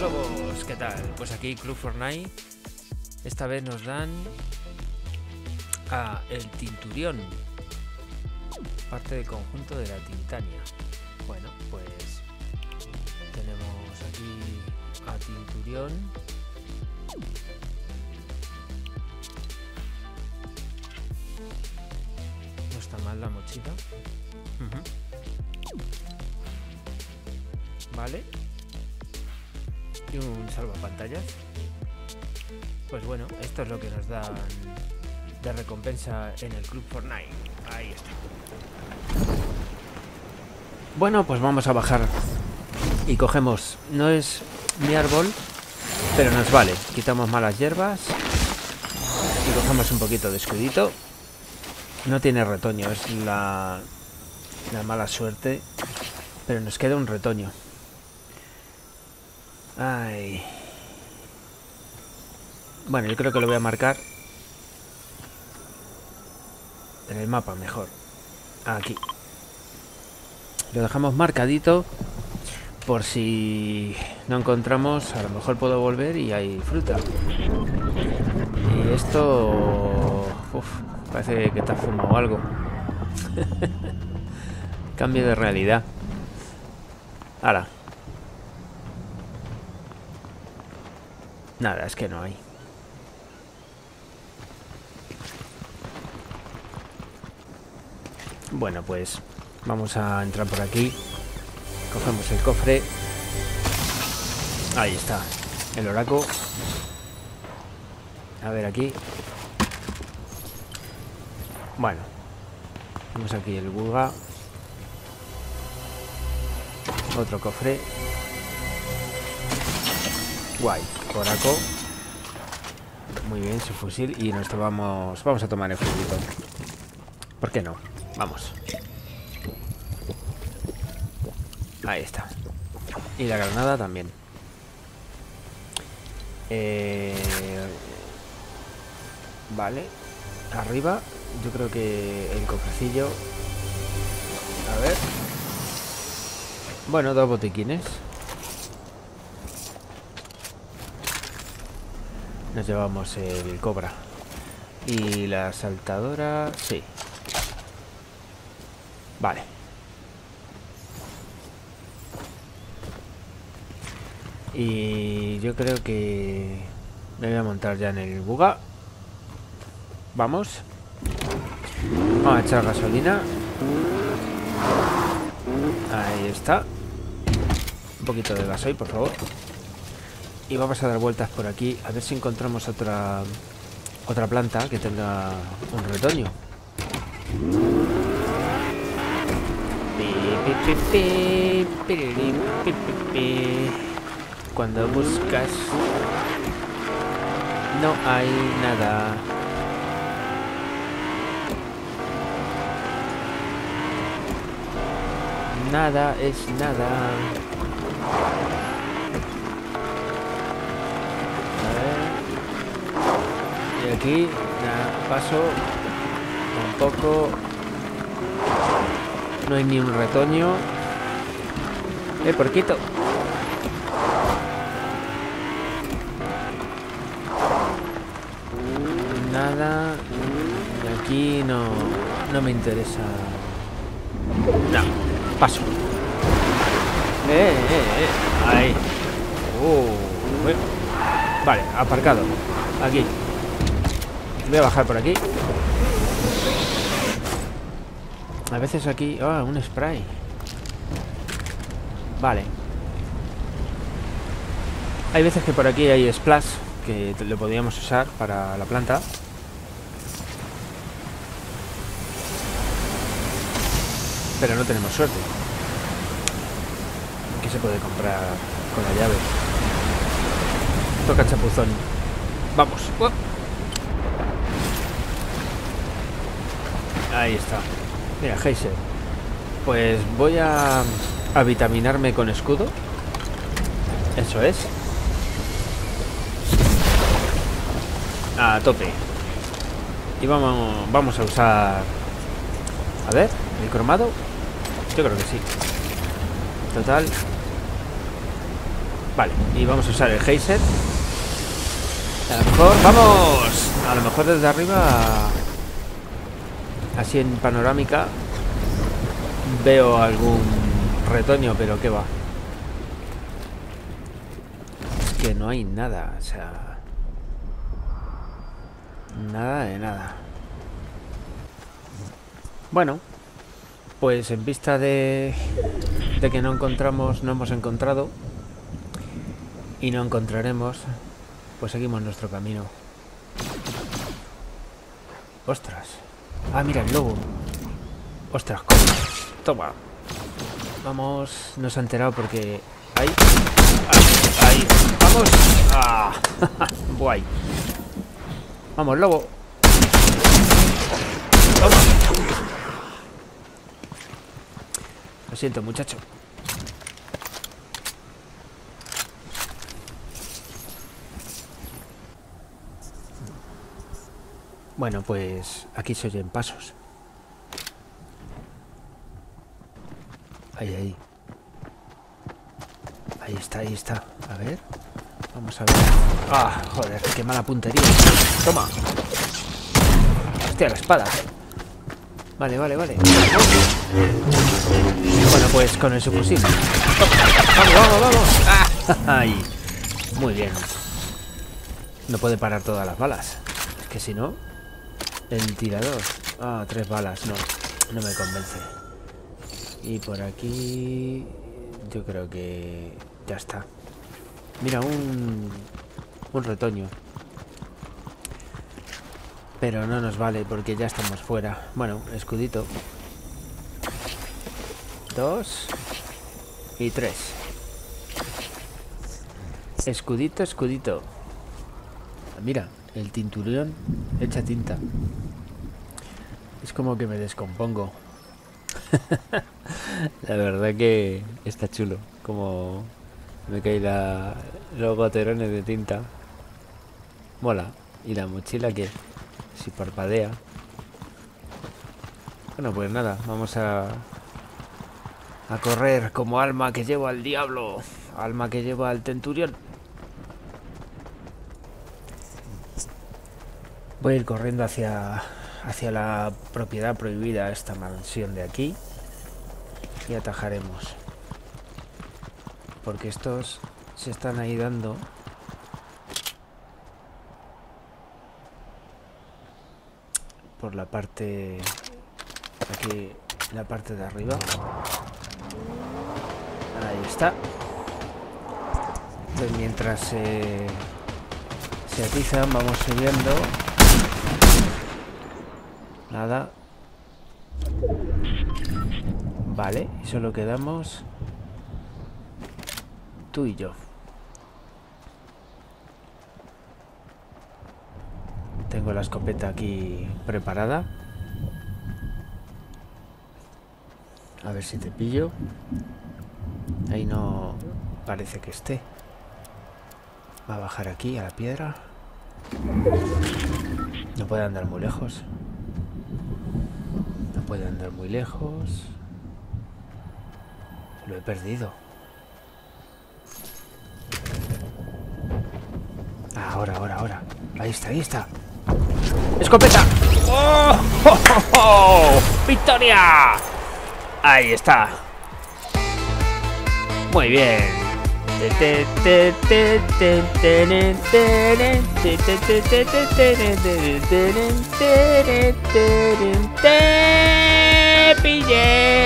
lobos, ¿qué tal? Pues aquí Club Fortnite. Esta vez nos dan a el Tinturión. Parte del conjunto de la Tintania. Bueno, pues tenemos aquí a Tinturión. No está mal la mochila. Ujú. Vale. Y un salvapantallas. Pues bueno, esto es lo que nos dan de recompensa en el Club Fortnite. Ahí está. Bueno, pues vamos a bajar. Y cogemos. No es mi árbol, pero nos vale. Quitamos malas hierbas. Y cogemos un poquito de escudito. No tiene retoño, es la, la mala suerte. Pero nos queda un retoño. Bueno, yo creo que lo voy a marcar en el mapa mejor. Aquí. Lo dejamos marcadito por si no encontramos, a lo mejor puedo volver y hay fruta. Y esto... Uf, parece que te fumado algo. Cambio de realidad. Ahora. Nada, es que no hay. Bueno, pues vamos a entrar por aquí. Cogemos el cofre. Ahí está. El oraco. A ver aquí. Bueno. Tenemos aquí el buga. Otro cofre. Guay. Oraco. Muy bien, su fusil. Y nos tomamos... Vamos a tomar el frutito. ¿Por qué no? Vamos. Ahí está. Y la granada también. Eh, Vale. Arriba. Yo creo que el cofrecillo. A ver. Bueno, dos botiquines. Nos llevamos el cobra. Y la saltadora... Sí. Vale. Y yo creo que me voy a montar ya en el buga. Vamos. Vamos a echar gasolina. Ahí está. Un poquito de gasoil, por favor. Y vamos a dar vueltas por aquí a ver si encontramos otra otra planta que tenga un retoño. Cuando buscas no hay nada. Nada es nada. A ver. Aquí nada, paso un poco. No hay ni un retoño. Eh, porquito. Nada. Y aquí no, no me interesa. No, paso. Eh, eh, eh. Ahí. Bueno. Vale, aparcado. Aquí. Voy a bajar por aquí. A veces aquí... Ah, un spray. Vale. Hay veces que por aquí hay splash que lo podríamos usar para la planta. Pero no tenemos suerte. ¿Qué se puede comprar con la llave? Toca chapuzón. Vamos. Ahí está. Mira, Heiser. Pues voy a, a vitaminarme con escudo. Eso es. A tope. Y vamos, vamos a usar... A ver, el cromado. Yo creo que sí. Total. Vale, y vamos a usar el geyser. A lo mejor, ¡vamos! A lo mejor desde arriba, así en panorámica, veo algún retoño, pero ¿qué va? Es que no hay nada, o sea... Nada de nada. Bueno, pues en vista de, de que no encontramos, no hemos encontrado y no encontraremos, pues seguimos nuestro camino. Ostras. Ah, mira el lobo. Ostras, ¿cómo? Toma. Vamos, no se ha enterado porque... Ahí. Ahí. ahí. Vamos. Ah. Guay. Vamos, lobo. Toma. Lo siento, muchacho. Bueno, pues aquí se oyen pasos. Ahí, ahí. Ahí está, ahí está. A ver. Vamos a ver. ¡Ah! Joder, qué mala puntería. Toma. Hostia, la espada. Vale, vale, vale. Bueno, pues con el subfusil. ¡Vamos, vamos, vamos! ¡Ay! Muy bien. No puede parar todas las balas. Es que si no... El tirador. Ah, tres balas. No, no me convence. Y por aquí... Yo creo que... Ya está. Mira, un... Un retoño. Pero no nos vale porque ya estamos fuera. Bueno, escudito. Dos. Y tres. Escudito, escudito. Mira, el tinturión echa tinta. Es como que me descompongo. la verdad que está chulo. Como me cae la, los goterones de tinta. Mola. Y la mochila que si parpadea. Bueno, pues nada, vamos a a correr como alma que lleva al diablo, alma que lleva al tenturión. Voy a ir corriendo hacia, hacia la propiedad prohibida, esta mansión de aquí. Y atajaremos. Porque estos se están ahí dando. Por la parte... Aquí, la parte de arriba. Ahí está. Entonces mientras se, se atizan, vamos subiendo. Nada. Vale, y solo quedamos tú y yo. Tengo la escopeta aquí preparada. A ver si te pillo. Ahí no parece que esté. Va a bajar aquí a la piedra. No puede andar muy lejos puede andar muy lejos. Lo he perdido. Ahora, ahora, ahora. Ahí está, ahí está. ¡Escopeta! ¡Oh! ¡Oh, oh, victoria Ahí está. Muy bien. Te pillé.